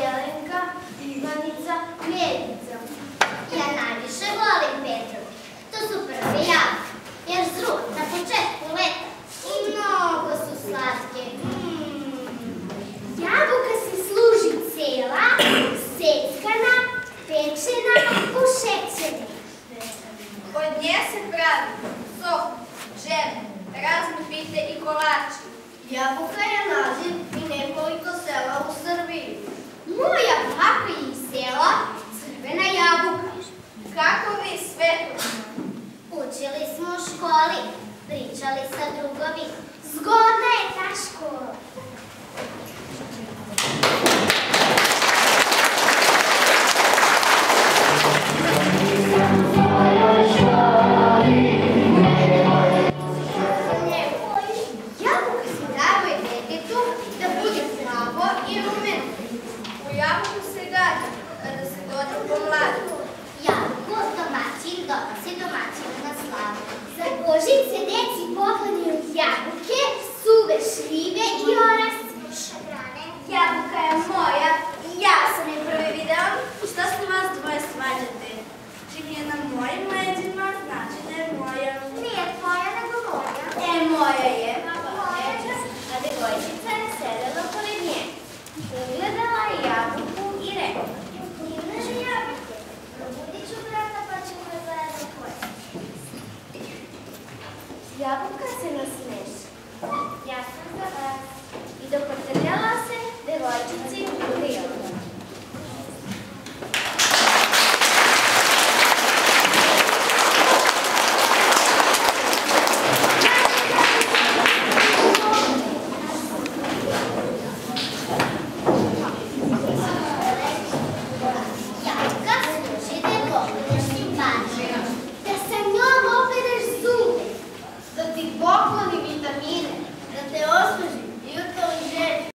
Zelenka, Ivanica, Medica. Ja najviše volim Petru. To su prve jabuke, jer zru na početku leta i mnogo su slatke. Mm. Jabuka se služi cela, seckana, pečena, u šećeri. Od nje se pravi sok, džem, razni pite i kolači. Jabuka je naziv i Srbiji. Moja baka iz sela Crvena jabuka. Kako vi svetu? Učili smo u školi, pričali sa drugovi. Zgodna je ta škola. Yeah.